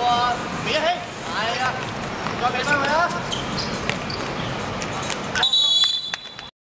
哇，别黑！哎呀，再别上来啊！